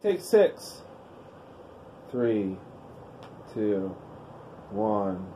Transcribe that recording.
Take six. Three, two, one.